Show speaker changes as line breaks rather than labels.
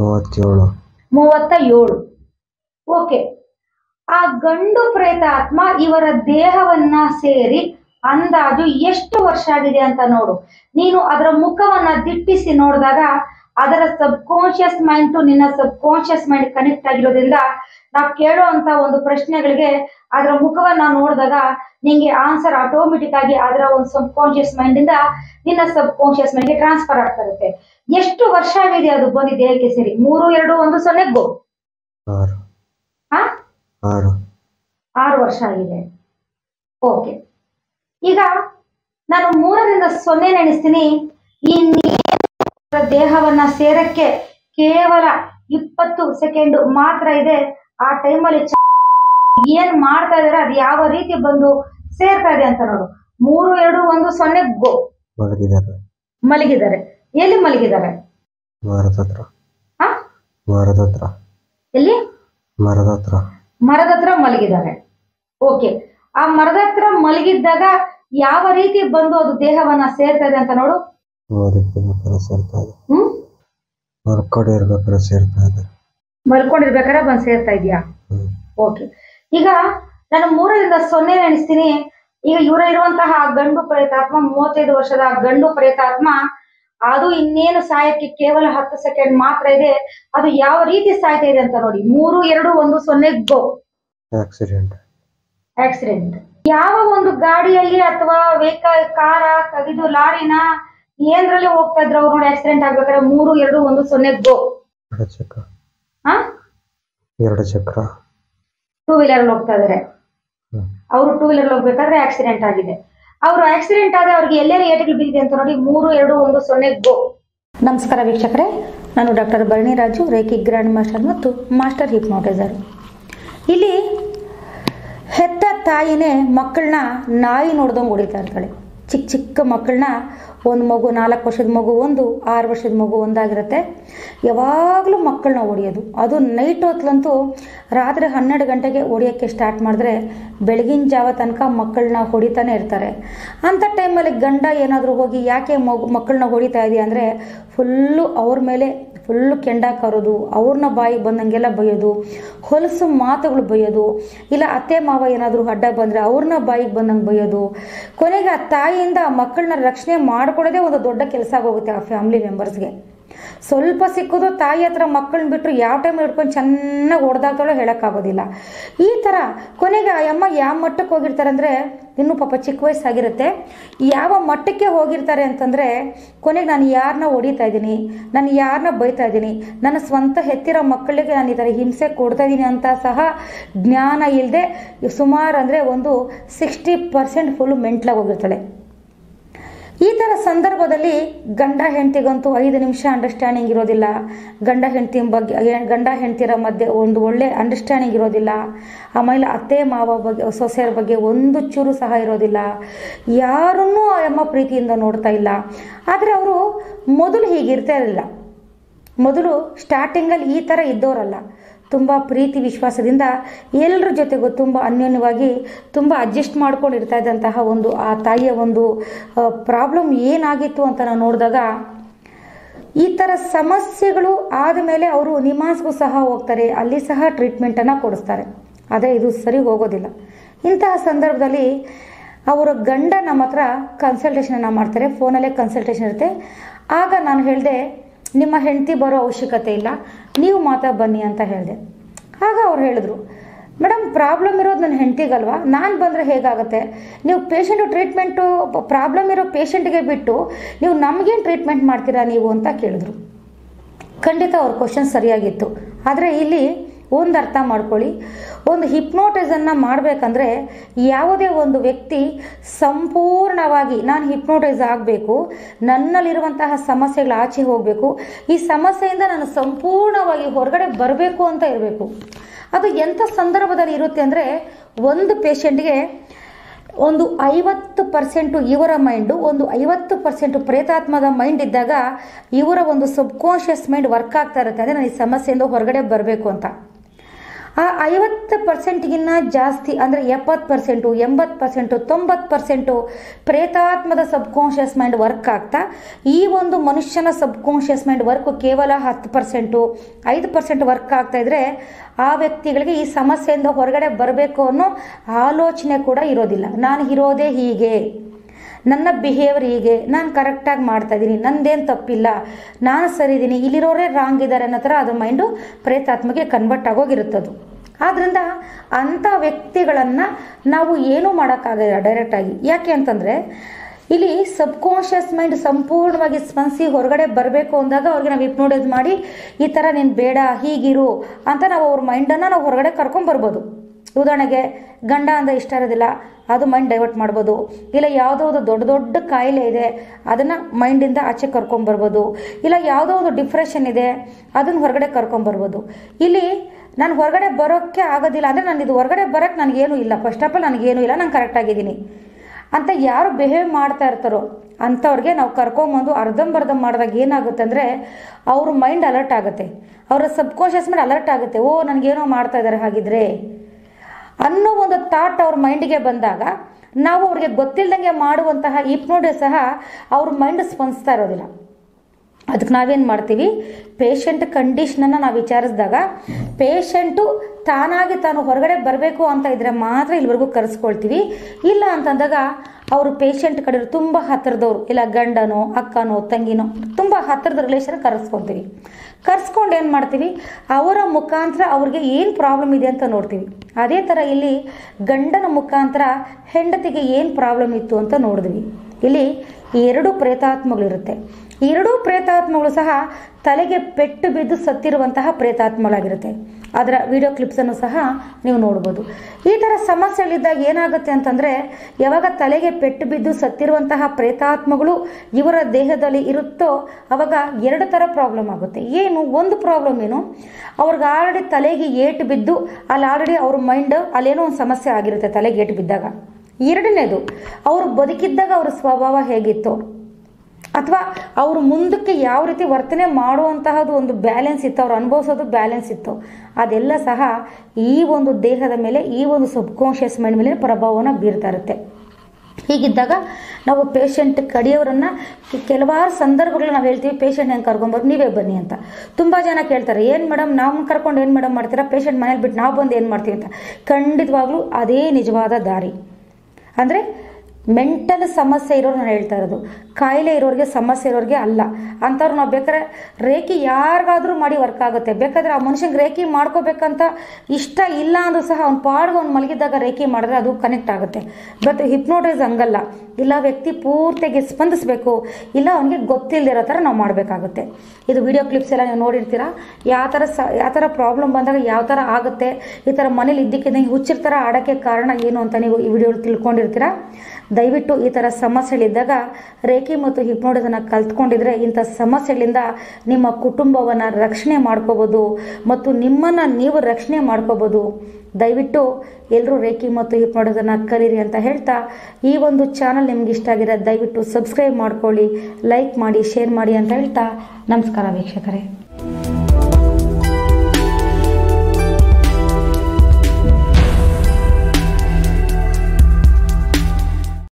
ಮೂವತ್ತೇಳು.
ಮೂವತ್ತ ಏಳು ಓಕೆ ಆ ಗಂಡು ಪ್ರೇತಾತ್ಮ ಇವರ ದೇಹವನ್ನ ಸೇರಿ ಅಂದಾಜು ಎಷ್ಟು ವರ್ಷ ಆಗಿದೆ ಅಂತ ನೋಡು. ನೀನು ಅದರ ಮುಖವನ್ನ ದಿಟ್ಟಿಸಿ ನೋಡಿದಾಗ ಅದರ ಸಬ್ ಕಾನ್ಶಿಯಸ್ ಮೈಂಡ್ ಟು ನಿನ್ನ ಸಬ್ ಕಾನ್ಶಿಯಸ್ ಮೈಂಡ್ ಕನೆಕ್ಟ್ ಆಗಿರೋದ್ರಿಂದ ನಾವು ಕೇಳೋಂತ ಒಂದು ಪ್ರಶ್ನೆಗಳಿಗೆ ಅದರ ಮುಖವನ್ನ ನೋಡಿದಾಗ ನಿಂಗೆ ಆನ್ಸರ್ ಆಟೋಮೆಟಿಕ್ ಆಗಿ ಅದರ ಒಂದು ಸಬ್ ಕಾನ್ಶಿಯಸ್ ಮೈಂಡ್ ಇಂದ ನಿನ್ನ ಸಬ್ ಕಾನ್ಶಿಯಸ್ ಮೈಂಡ್ಗೆ ಟ್ರಾನ್ಸ್ಫರ್ ಆಗ್ತಾ ಇರುತ್ತೆ. ಎಷ್ಟು ವರ್ಷ ಆಗಿದೆ ಅದು ಬಂದು ದೇಹಕ್ಕೆ ಸೇರಿ? ಮೂರು ಎರಡು ಒಂದು ಸೊನ್ನೆ ಗೋ
ಆರು.
ವರ್ಷ ಆಗಿದೆ. ಓಕೆ. ಈಗ ನಾನು ಮೂರರಿಂದ ಸೊನ್ನೆ ನೆನೆಸ್ತೀನಿ. ಈ ನೀರ ದೇಹವನ್ನ ಸೇರಕ್ಕೆ ಕೇವಲ ಇಪ್ಪತ್ತು ಸೆಕೆಂಡ್ ಮಾತ್ರ ಇದೆ. ಆ ಟೈಮಲ್ಲಿ ಏನ್ ಮಾಡ್ತಾ ಇದಾರೆ ಅದು ಯಾವ ರೀತಿ ಬಂದು ಸೇರ್ತಾ ಇದೆ ಅಂತ ನೋಡು. ಮೂರು ಎರಡು ಒಂದು ಸೊನ್ನೆ ಗೋ
ಮಲಗಿದ್ದಾರೆ.
ಮಲಗಿದ್ದಾರೆ. ಎಲ್ಲಿ ಮಲಗಿದ್ದಾರೆ?
ಮರದ ಹತ್ರ.
ಹಾ?
ಮರದ ಹತ್ರ.
ಎಲ್ಲಿ?
ಮರದ ಹತ್ರ.
ಮರದ ಹತ್ರ ಮಲಗಿದ್ದಾರೆ. ಓಕೆ. ಆ ಮರದ ಹತ್ರ ಮಲಗಿದ್ದಾಗ ಯಾವ ರೀತಿ ಬಂದು ಅದು ದೇಹವನ್ನ ಸೇರ್ತಾ ಇದೆ ಅಂತ ನೋಡು.
ಮಲಗಿರ್ಬೇಕಾದ್ರೆ ಸೇರ್ತಾ ಇದೆ.
ಹ್ಮ್?
ಸೇರ್ತಾ ಇದೆ.
ಮಲ್ಕೊಂಡಿರ್ಬೇಕಾದ್ರೆ ಬಂದು ಸೇರ್ತಾ ಇದೆಯಾ? ಓಕೆ. ಈಗ ನಾನು ಮೂರರಿಂದ ಸೊನ್ನೆ ಎಣಿಸ್ತೀನಿ. ಈಗ ಇವರ ಇರುವಂತಹ ಆ ಗಂಡು ಪ್ರೇತಾತ್ಮ ಮೂವತ್ತೈದು ವರ್ಷದ ಆ ಗಂಡು ಪ್ರೇತಾತ್ಮ ಅದು ಇನ್ನೇನು ಸಾಯಕ್ಕೆ ಕೇವಲ ಹತ್ತು ಸೆಕೆಂಡ್ ಮಾತ್ರ ಇದೆ. ಅದು ಯಾವ ರೀತಿ ಸಾಯ್ತಾ ಇದೆ ಅಂತ ನೋಡಿ. ಮೂರು ಎರಡು ಒಂದು ಸೊನ್ನೆ ಗೋ.
ಆಕ್ಸಿಡೆಂಟ್
ಆಕ್ಸಿಡೆಂಟ್ ಯಾವ ಒಂದು ಗಾಡಿಯಲ್ಲಿ ಅಥವಾ ವೆಹಿಕಲ್ ಕಾರ ಕಗಿದು ಲಾರಿನ ಏನ್ರಲ್ಲಿ ಹೋಗ್ತಾ ಇದ್ರು ಅವ್ರು ನೋಡಿ ಆಕ್ಸಿಡೆಂಟ್ ಆಗ್ಬೇಕಾದ್ರೆ ಮೂರು ಎರಡು ಒಂದು ಸೊನ್ನೆ ಗೋ.
ಎರಡು ಚಕ್ರ.
ಹಾ
ಎರಡು ಚಕ್ರ.
ಟೂ ವೀಲರ್ ಹೋಗ್ತಾ ಇದಾರೆ. ಅವರು ಟೂ ವೀಲರ್ ಹೋಗ್ಬೇಕಾದ್ರೆ ಆಕ್ಸಿಡೆಂಟ್ ಆಗಿದೆ. ಅವರು ಆಕ್ಸಿಡೆಂಟ್ ಆದ ಅವ್ರಿಗೆ ಎಲ್ಲೆಲ್ಲ ಏಟುಗಳು ಬಿದ್ದಿದೆ ಅಂತ ನೋಡಿ ಮೂರು, ಎರಡು, ಒಂದು, ಸೊನ್ನೆ, ಗೋ. ನಮಸ್ಕಾರ ವೀಕ್ಷಕರೇ. ನಾನು doctor Bharani Raju, reiki grand master ಮತ್ತು ಮಾಸ್ಟರ್ ಹಿಪ್ನೋಟೈಸರ್. ಇಲ್ಲಿ ಹೆತ್ತ ತಾಯಿನೇ ಮಕ್ಕಳನ್ನ ನಾಯಿ ನೋಡ್ದಂಗೆ ಹೊಡಿತಾ ಇರ್ತಾಳೆ. ಚಿಕ್ಕ ಚಿಕ್ಕ ಮಕ್ಕಳನ್ನ ಒಂದು ಮಗು, ನಾಲ್ಕು ವರ್ಷದ ಮಗು ಒಂದು, ಆರು ವರ್ಷದ ಮಗು ಒಂದಾಗಿರುತ್ತೆ. ಯಾವಾಗಲೂ ಮಕ್ಕಳನ್ನ ಹೊಡೆಯೋದು ಅದು ನೈಟ್ ಹೊತ್ಲಂತೂ ರಾತ್ರಿ ಹನ್ನೆರಡು ಗಂಟೆಗೆ ಹೊಡಿಯೋಕ್ಕೆ ಸ್ಟಾರ್ಟ್ ಮಾಡಿದ್ರೆ ಬೆಳಗಿನ ಜಾವ ತನಕ ಮಕ್ಕಳನ್ನ ಹೊಡಿತಾನೆ ಇರ್ತಾರೆ. ಅಂಥ ಟೈಮಲ್ಲಿ ಗಂಡ ಏನಾದರೂ ಹೋಗಿ, ಯಾಕೆ ಮಗು, ಮಕ್ಕಳನ್ನ ಹೊಡಿತಾ ಇದೆಯಾ ಅಂದರೆ ಫುಲ್ಲು ಅವ್ರ ಮೇಲೆ ಫುಲ್ಲು ಕೆಂಡ ಕರೋದು ಅವ್ರನ್ನ ಬಾಯಿಗೆ ಬಂದಂಗೆಲ್ಲ ಬೈಯೋದು ಹೊಲಸು ಮಾತುಗಳು ಬೈಯೋದು ಇಲ್ಲ ಅತ್ತೆ ಮಾವ ಏನಾದರೂ ಅಡ್ಡ ಬಂದರೆ ಅವ್ರನ್ನ ಬಾಯಿಗೆ ಬಂದಂಗೆ ಬೈಯೋದು ಕೊನೆಗೆ ಆ ತಾಯಿಯಿಂದ ಆ ಮಕ್ಕಳನ್ನ ರಕ್ಷಣೆ ಮಾಡ್ಕೊಡೋದೇ ಒಂದು ದೊಡ್ಡ ಕೆಲಸ ಆಗೋಗುತ್ತೆ ಆ ಫ್ಯಾಮಿಲಿ ಮೆಂಬರ್ಸ್ಗೆ ಸ್ವಲ್ಪ ಸಿಕ್ಕೋದು ತಾಯಿ ಹತ್ರ ಮಕ್ಕಳನ್ನ ಬಿಟ್ಟರು ಯಾವ ಟೈಮ್ ಹಿಡ್ಕೊಂಡು ಚೆನ್ನಾಗಿ ಹೊಡೆದಾಗ್ತಾಳೋ ಹೇಳೋಕ್ಕಾಗೋದಿಲ್ಲ. ಈ ಥರ ಕೊನೆಗೆ ಆ ಅಮ್ಮ ಯಾವ ಮಟ್ಟಕ್ಕೆ ಹೋಗಿರ್ತಾರೆ ಅಂದರೆ, ಇನ್ನೂ ಪಾಪ ಚಿಕ್ಕ ವಯಸ್ಸಾಗಿರುತ್ತೆ. ಯಾವ ಮಟ್ಟಕ್ಕೆ ಹೋಗಿರ್ತಾರೆ ಅಂತಂದರೆ, ಕೊನೆಗೆ ನಾನು ಯಾರನ್ನ ಹೊಡಿತಾ ಇದ್ದೀನಿ, ನಾನು ಯಾರನ್ನ ಬೈತಾ ಇದ್ದೀನಿ, ನನ್ನ ಸ್ವಂತ ಹೆತ್ತಿರೋ ಮಕ್ಕಳಿಗೆ ನಾನು ಈ ಥರ ಹಿಂಸೆ ಕೊಡ್ತಾ ಇದ್ದೀನಿ ಅಂತ ಸಹ ಜ್ಞಾನ ಇಲ್ಲದೆ ಸುಮಾರು ಅಂದರೆ ಒಂದು ಸಿಕ್ಸ್ಟಿ ಪರ್ಸೆಂಟ್ ಫುಲ್ ಮೆಂಟ್ಲಾಗಿ ಹೋಗಿರ್ತಾಳೆ. ಈ ಥರ ಸಂದರ್ಭದಲ್ಲಿ ಗಂಡ ಹೆಂಡತಿಗಂತೂ ಐದು ನಿಮಿಷ ಅಂಡರ್ಸ್ಟ್ಯಾಂಡಿಂಗ್ ಇರೋದಿಲ್ಲ. ಗಂಡ ಹೆಂಡತಿ ಬಗ್ಗೆ ಗಂಡ ಹೆಂಡತಿರ ಮಧ್ಯೆ ಒಂದು ಒಳ್ಳೆ ಅಂಡರ್ಸ್ಟ್ಯಾಂಡಿಂಗ್ ಇರೋದಿಲ್ಲ. ಆಮೇಲೆ ಅತ್ತೆ, ಮಾವ ಬಗ್ಗೆ, ಸೊಸೆಯರ ಬಗ್ಗೆ ಒಂದು ಚೂರು ಸಹ ಇರೋದಿಲ್ಲ. ಯಾರನ್ನೂ ಅಮ್ಮ ಪ್ರೀತಿಯಿಂದ ನೋಡ್ತಾ ಇಲ್ಲ. ಆದರೆ ಅವರು ಮೊದಲು ಹೀಗಿರ್ತಾ ಇರಲಿಲ್ಲ. ಮೊದಲು ಸ್ಟಾರ್ಟಿಂಗಲ್ಲಿ ಈ ಥರ ಇದ್ದವರಲ್ಲ. ತುಂಬ ಪ್ರೀತಿ ವಿಶ್ವಾಸದಿಂದ ಎಲ್ಲರ ಜೊತೆಗೂ ತುಂಬ ಅನ್ಯೋನ್ಯವಾಗಿ ತುಂಬ ಅಡ್ಜಸ್ಟ್ ಮಾಡ್ಕೊಂಡು ಇರ್ತಾ ಇದ್ದಂತಹ ಒಂದು ಆ ತಾಯಿಯ ಒಂದು ಪ್ರಾಬ್ಲಮ್ ಏನಾಗಿತ್ತು ಅಂತ ನಾವು ನೋಡಿದಾಗ ಈ ಥರ ಸಮಸ್ಯೆಗಳು ಆದಮೇಲೆ ಅವರು ನಿಮಾಸ್ಗೂ ಸಹ ಹೋಗ್ತಾರೆ, ಅಲ್ಲಿ ಸಹ ಟ್ರೀಟ್ಮೆಂಟನ್ನು ಕೊಡಿಸ್ತಾರೆ. ಆದರೆ ಇದು ಸರಿ ಹೋಗೋದಿಲ್ಲ. ಇಂತಹ ಸಂದರ್ಭದಲ್ಲಿ ಅವರ ಗಂಡ ನಮ್ಮ ಹತ್ರ ಕನ್ಸಲ್ಟೇಷನನ್ನು ಮಾಡ್ತಾರೆ ಫೋನಲ್ಲೇ ಕನ್ಸಲ್ಟೇಷನ್ ಇರುತ್ತೆ. ಆಗ ನಾನು ಹೇಳಿದೆ ನಿಮ್ಮ ಹೆಂಡತಿ ಬರೋ ಅವಶ್ಯಕತೆ ಇಲ್ಲ, ನೀವು ಮಾತ್ರ ಬನ್ನಿ ಅಂತ ಹೇಳಿದೆ. ಆಗ ಅವ್ರು ಹೇಳಿದ್ರು ಮೇಡಮ್ ಪ್ರಾಬ್ಲಮ್ ಇರೋದು ನನ್ನ ಹೆಂಡತಿಗಲ್ವಾ? ನಾನು ಬಂದರೆ ಹೇಗಾಗುತ್ತೆ? ನೀವು ಪೇಷಂಟು ಟ್ರೀಟ್ಮೆಂಟು ಪ್ರಾಬ್ಲಮ್ ಇರೋ ಪೇಷಂಟ್ಗೆ ಬಿಟ್ಟು ನೀವು ನಮಗೇನು ಟ್ರೀಟ್ಮೆಂಟ್ ಮಾಡ್ತೀರಾ ನೀವು? ಅಂತ ಕೇಳಿದ್ರು. ಖಂಡಿತ ಅವ್ರ ಕ್ವಶನ್ ಸರಿಯಾಗಿತ್ತು. ಆದರೆ ಇಲ್ಲಿ ಒಂದು ಅರ್ಥ ಮಾಡ್ಕೊಳ್ಳಿ. ಒಂದು ಹಿಪ್ನೋಟೈಸನ್ನು ಮಾಡಬೇಕಂದ್ರೆ ಯಾವುದೇ ಒಂದು ವ್ಯಕ್ತಿ ಸಂಪೂರ್ಣವಾಗಿ ನಾನು ಹಿಪ್ನೋಟೈಸ್ ಆಗಬೇಕು, ನನ್ನಲ್ಲಿರುವಂತಹ ಸಮಸ್ಯೆಗಳು ಆಚೆ ಹೋಗಬೇಕು, ಈ ಸಮಸ್ಯೆಯಿಂದ ನಾನು ಸಂಪೂರ್ಣವಾಗಿ ಹೊರಗಡೆ ಬರಬೇಕು ಅಂತ ಇರಬೇಕು. ಅದು ಎಂಥ ಸಂದರ್ಭದಲ್ಲಿ ಇರುತ್ತೆ ಅಂದರೆ ಒಂದು ಪೇಷಂಟ್ಗೆ ಒಂದು ಐವತ್ತು ಪರ್ಸೆಂಟು ಇವರ ಮೈಂಡು, ಒಂದು ಐವತ್ತು ಪರ್ಸೆಂಟು ಪ್ರೇತಾತ್ಮದ ಮೈಂಡ್ ಇದ್ದಾಗ ಇವರ ಒಂದು ಸಬ್ಕಾನ್ಷಿಯಸ್ ಮೈಂಡ್ ವರ್ಕ್ ಆಗ್ತಾ ಇರುತ್ತೆ. ಅಂದರೆ ನಾನು ಈ ಸಮಸ್ಯೆಯಿಂದ ಹೊರಗಡೆ ಬರಬೇಕು ಅಂತ. ಆ ಐವತ್ತು ಪರ್ಸೆಂಟ್ಗಿನ್ನ ಜಾಸ್ತಿ ಅಂದರೆ ಎಪ್ಪತ್ತು ಪರ್ಸೆಂಟು, ಎಂಬತ್ತು ಪರ್ಸೆಂಟು, ತೊಂಬತ್ತು ಪರ್ಸೆಂಟು ಪ್ರೇತಾತ್ಮದ ಸಬ್ಕಾನ್ಷಿಯಸ್ ಮೈಂಡ್ ವರ್ಕ್ ಆಗ್ತಾ, ಈ ಒಂದು ಮನುಷ್ಯನ ಸಬ್ಕಾನ್ಷಿಯಸ್ ಮೈಂಡ್ ವರ್ಕ್ ಕೇವಲ ಹತ್ತು ಪರ್ಸೆಂಟು, ಐದು ಪರ್ಸೆಂಟ್ ವರ್ಕ್ ಆಗ್ತಾ ಇದ್ರೆ ಆ ವ್ಯಕ್ತಿಗಳಿಗೆ ಈ ಸಮಸ್ಯೆಯಿಂದ ಹೊರಗಡೆ ಬರಬೇಕು ಅನ್ನೋ ಆಲೋಚನೆ ಕೂಡ ಇರೋದಿಲ್ಲ. ನಾನು ಇರೋದೇ ಹೀಗೆ. ನನ್ನ ಬಿಹೇವಿಯರ್ ಹೀಗೆ. ನಾನು ಕರೆಕ್ಟಾಗಿ ಮಾಡ್ತಾ ಇದ್ದೀನಿ. ನಂದೇನು ತಪ್ಪಿಲ್ಲ. ನಾನು ಸರಿ ಇದ್ದೀನಿ. ಇಲ್ಲಿರೋರೇ ರಾಂಗ್ ಇದ್ದಾರೆ ಅನ್ನೋ ಥರ ಅದು ಮೈಂಡು ಪ್ರೇತಾತ್ಮಕ್ಕೆ ಕನ್ವರ್ಟ್ ಆಗೋಗಿರುತ್ತದು. ಆದ್ರಿಂದ ಅಂಥ ವ್ಯಕ್ತಿಗಳನ್ನು ನಾವು ಏನೂ ಮಾಡೋಕ್ಕಾಗಲ್ಲ ಡೈರೆಕ್ಟಾಗಿ ಯಾಕೆ ಅಂತಂದರೆ, ಇಲ್ಲಿ ಸಬ್ಕಾನ್ಷಿಯಸ್ ಮೈಂಡ್ ಸಂಪೂರ್ಣವಾಗಿ ಸ್ಪಂದಿಸಿ ಹೊರಗಡೆ ಬರಬೇಕು ಅಂದಾಗ ಅವ್ರಿಗೆ ನಾವು ಹಿಪ್ನೋಟೈಸ್ ಮಾಡಿ, ಈ ಥರ ನೀನು ಬೇಡ, ಹೀಗಿರು ಅಂತ ನಾವು ಅವ್ರ ಮೈಂಡನ್ನು ನಾವು ಹೊರಗಡೆ ಕರ್ಕೊಂಬರ್ಬೋದು ಉದಾಹರಣೆಗೆ, ಗಂಡ ಅಂದ್ರೆ ಇಷ್ಟ ಇರೋದಿಲ್ಲ, ಅದು ಮೈಂಡ್ ಡೈವರ್ಟ್ ಮಾಡ್ಬೋದು. ಇಲ್ಲ ಯಾವುದೋ ಒಂದು ದೊಡ್ಡ ದೊಡ್ಡ ಕಾಯಿಲೆ ಇದೆ, ಅದನ್ನು ಮೈಂಡಿಂದ ಆಚೆ ಕರ್ಕೊಂಬರ್ಬೋದು ಇಲ್ಲ ಯಾವುದೋ ಒಂದು ಡಿಪ್ರೆಷನ್ ಇದೆ, ಅದನ್ನು ಹೊರಗಡೆ ಕರ್ಕೊಂಬರ್ಬೋದು ಇಲ್ಲಿ ನಾನು ಹೊರಗಡೆ ಬರೋಕ್ಕೆ ಆಗೋದಿಲ್ಲ ಅಂದರೆ ನಾನು ಇದು ಹೊರಗಡೆ ಬರೋಕ್ಕೆ ನನಗೇನು ಇಲ್ಲ. ಫಸ್ಟ್ ಆಫ್ ಆಲ್ ನನಗೇನು ಇಲ್ಲ. ನಾನು ಕರೆಕ್ಟಾಗಿದ್ದೀನಿ ಅಂತ ಯಾರು ಬಿಹೇವ್ ಮಾಡ್ತಾ ಇರ್ತಾರೋ ಅಂಥವ್ರಿಗೆ ನಾವು ಕರ್ಕೊಂಬಂದು ಅರ್ಧಂಬರ್ಧ ಮಾಡಿದಾಗ ಏನಾಗುತ್ತೆ ಅಂದರೆ ಅವ್ರ ಮೈಂಡ್ ಅಲರ್ಟ್ ಆಗುತ್ತೆ. ಅವರ ಸಬ್ಕಾನ್ಷಿಯಸ್ ಮೈಂಡ್ ಅಲರ್ಟ್ ಆಗುತ್ತೆ. ಓ, ನನಗೇನೋ ಮಾಡ್ತಾ ಇದ್ದಾರೆ ಹಾಗಿದ್ರೆ. ಅನ್ನೋ ಒಂದು ಥಾಟ್ ಅವ್ರ ಮೈಂಡಿಗೆ ಬಂದಾಗ ನಾವು ಅವ್ರಿಗೆ ಗೊತ್ತಿಲ್ಲದಂಗೆ ಮಾಡುವಂತಹ ಇಪ್ನೋಡೆ ಸಹ ಅವ್ರ ಮೈಂಡ್ ಸ್ಪಂದಿಸ್ತಾ ಇರೋದಿಲ್ಲ. ಅದಕ್ಕೆ ನಾವೇನು ಮಾಡ್ತೀವಿ? ಪೇಷಂಟ್ ಕಂಡೀಷನನ್ನು ನಾವು ವಿಚಾರಿಸಿದಾಗ ಪೇಷಂಟು ತಾನಾಗಿ ತಾನು ಹೊರಗಡೆ ಬರಬೇಕು ಅಂತ ಇದ್ರೆ ಮಾತ್ರ ಇಲ್ಲಿವರೆಗೂ ಕರೆಸ್ಕೊಳ್ತೀವಿ. ಇಲ್ಲ ಅಂತಂದಾಗ ಅವರು ಪೇಷಂಟ್ ಕಡೆ ತುಂಬ ಹತ್ತಿರದವ್ರು. ಇಲ್ಲ ಗಂಡನೋ, ಅಕ್ಕನೋ, ತಂಗಿನೋ, ತುಂಬ ಹತ್ತಿರದ ರಿಲೇಷನ್ ಕರೆಸ್ಕೊತೀವಿ. ಕರೆಸ್ಕೊಂಡು ಏನು ಮಾಡ್ತೀವಿ? ಅವರ ಮುಖಾಂತರ ಅವ್ರಿಗೆ ಏನು ಪ್ರಾಬ್ಲಮ್ ಇದೆ ಅಂತ ನೋಡ್ತೀವಿ. ಅದೇ ಥರ ಇಲ್ಲಿ ಗಂಡನ ಮುಖಾಂತರ ಹೆಂಡತಿಗೆ ಏನು ಪ್ರಾಬ್ಲಮ್ ಇತ್ತು ಅಂತ ನೋಡಿದ್ವಿ. ಇಲ್ಲಿ ಎರಡು ಪ್ರೇತಾತ್ಮಗಳಿರುತ್ತೆ. ಎರಡೂ ಪ್ರೇತಾತ್ಮಗಳು ಸಹ ತಲೆಗೆ ಪೆಟ್ಟು ಬಿದ್ದು ಸತ್ತಿರುವಂತಹ ಪ್ರೇತಾತ್ಮಗಳಾಗಿರುತ್ತೆ. ಅದರ ವಿಡಿಯೋ ಕ್ಲಿಪ್ಸನ್ನು ಸಹ ನೀವು ನೋಡ್ಬೋದು. ಈ ಥರ ಸಮಸ್ಯೆಗಳಿದ್ದಾಗ ಏನಾಗುತ್ತೆ ಅಂತಂದರೆ, ಯಾವಾಗ ತಲೆಗೆ ಪೆಟ್ಟು ಬಿದ್ದು ಸತ್ತಿರುವಂತಹ ಪ್ರೇತಾತ್ಮಗಳು ಇವರ ದೇಹದಲ್ಲಿ ಇರುತ್ತೋ, ಅವಾಗ ಎರಡು ಥರ ಪ್ರಾಬ್ಲಮ್ ಆಗುತ್ತೆ. ಏನು? ಒಂದು ಪ್ರಾಬ್ಲಮ್ ಏನು? ಅವ್ರಿಗೆ ಆಲ್ರೆಡಿ ತಲೆಗೆ ಏಟು ಬಿದ್ದು, ಅಲ್ಲಿ ಆಲ್ರೆಡಿ ಅವ್ರ ಮೈಂಡ್ ಅಲ್ಲೇನೋ ಒಂದು ಸಮಸ್ಯೆ ಆಗಿರುತ್ತೆ ತಲೆಗೆ ಏಟು ಬಿದ್ದಾಗ. ಎರಡನೇದು, ಅವರು ಬದುಕಿದ್ದಾಗ ಅವ್ರ ಸ್ವಭಾವ ಹೇಗಿತ್ತು ಅಥವಾ ಅವರು ಮುಂದಕ್ಕೆ ಯಾವ ರೀತಿ ವರ್ತನೆ ಮಾಡುವಂತಹದ್ದು ಒಂದು ಬ್ಯಾಲೆನ್ಸ್ ಇತ್ತು, ಅವ್ರು ಅನುಭವಿಸೋದು ಬ್ಯಾಲೆನ್ಸ್ ಇತ್ತು. ಅದೆಲ್ಲ ಸಹ ಈ ಒಂದು ದೇಹದ ಮೇಲೆ, ಈ ಒಂದು ಸಬ್ಕಾನ್ಷಿಯಸ್ ಮೈಂಡ್ ಮೇಲೆ ಪ್ರಭಾವವನ್ನು ಬೀರ್ತಾ ಇರುತ್ತೆ. ಹೀಗಿದ್ದಾಗ ನಾವು ಪೇಷಂಟ್ ಕಡಿಯವರನ್ನ ಕೆಲವಾರು ಸಂದರ್ಭಗಳು ನಾವು ಹೇಳ್ತೀವಿ ಪೇಷಂಟ್ ಹೆಂಗೆ ಕರ್ಕೊಂಬರು ನೀವೇ ಬನ್ನಿ ಅಂತ. ತುಂಬ ಜನ ಕೇಳ್ತಾರೆ, ಏನು ಮೇಡಮ್ ನಾವು ಕರ್ಕೊಂಡು ಏನು ಮೇಡಮ್ ಮಾಡ್ತೀರಾ? ಪೇಷಂಟ್ ಮನೇಲಿ ಬಿಟ್ಟು ನಾವು ಬಂದು ಏನು ಮಾಡ್ತೀವಿ? ಅಂತ. ಖಂಡಿತವಾಗ್ಲೂ ಅದೇ ನಿಜವಾದ ದಾರಿ. ಅಂದರೆ ಮೆಂಟಲ್ ಸಮಸ್ಯೆ ಇರೋರು ನಾನು ಹೇಳ್ತಾ ಇರೋದು. ಕಾಯಿಲೆ ಇರೋರಿಗೆ ಸಮಸ್ಯೆ ಇರೋರಿಗೆ ಅಲ್ಲ. ಅಂಥವ್ರು ನಾವು ಬೇಕಾದ್ರೆ ರೇಖಿ ಯಾರಿಗಾದರೂ ಮಾಡಿ ವರ್ಕ್ ಆಗುತ್ತೆ. ಬೇಕಾದ್ರೆ ಆ ಮನುಷ್ಯಂಗೆ ರೇಖಿ ಮಾಡ್ಕೋಬೇಕಂತ ಇಷ್ಟ ಇಲ್ಲ ಅಂದ್ರೂ ಸಹ ಅವ್ನು ಪಾಡ್ಗೆ ಅವ್ನು ಮಲಗಿದ್ದಾಗ ರೇಖಿ ಮಾಡಿದ್ರೆ ಅದು ಕನೆಕ್ಟ್ ಆಗುತ್ತೆ. ಬಟ್ ಹಿಪ್ನೋಟೈಸ್ ಹಂಗಲ್ಲ. ಇಲ್ಲ ವ್ಯಕ್ತಿ ಪೂರ್ತಿಯಾಗಿ ಸ್ಪಂದಿಸಬೇಕು, ಇಲ್ಲ ಅವನಿಗೆ ಗೊತ್ತಿಲ್ಲದಿರೋ ಥರ ನಾವು ಮಾಡಬೇಕಾಗುತ್ತೆ. ಇದು ವಿಡಿಯೋ ಕ್ಲಿಪ್ಸ್ ಎಲ್ಲ ನೀವು ನೋಡಿರ್ತೀರಾ? ಯಾವ ಥರ ಸ, ಯಾವ ಥರ ಪ್ರಾಬ್ಲಮ್ ಬಂದಾಗ ಯಾವ ಥರ ಆಗುತ್ತೆ? ಈ ಥರ ಮನೇಲಿ ಇದ್ದಕ್ಕಿದ್ದಂಗೆ ಹುಚ್ಚಿರ್ತಾರ, ಆಡೋಕ್ಕೆ ಕಾರಣ ಏನು ಅಂತ ನೀವು ಈ ವಿಡಿಯೋ ತಿಳ್ಕೊಂಡಿರ್ತೀರಾ? ದಯವಿಟ್ಟು ಈ ಥರ ಸಮಸ್ಯೆಗಳಿದ್ದಾಗ ರೇಖೆ ಮತ್ತು ಹಿಪ್ನೋಡಿಸನ್ನು ಕಲ್ತ್ಕೊಂಡಿದ್ರೆ ಇಂಥ ಸಮಸ್ಯೆಗಳಿಂದ ನಿಮ್ಮ ಕುಟುಂಬವನ್ನು ರಕ್ಷಣೆ ಮಾಡ್ಕೋಬೋದು ಮತ್ತು ನಿಮ್ಮನ್ನು ನೀವು ರಕ್ಷಣೆ ಮಾಡ್ಕೋಬೋದು. ದಯವಿಟ್ಟು ಎಲ್ಲರೂ ರೇಖಿ ಮತ್ತು ಹಿಪ್ನೋಟಿಸನ್ನು ಕಲೀರಿ ಅಂತ ಹೇಳ್ತಾ ಈ ಒಂದು ಚಾನಲ್ ನಿಮ್ಗೆ ಇಷ್ಟ ಆಗಿರೋ ದಯವಿಟ್ಟು ಸಬ್ಸ್ಕ್ರೈಬ್ ಮಾಡ್ಕೊಳ್ಳಿ, ಲೈಕ್ ಮಾಡಿ, ಶೇರ್ ಮಾಡಿ ಅಂತ ಹೇಳ್ತಾ ನಮಸ್ಕಾರ ವೀಕ್ಷಕರೇ.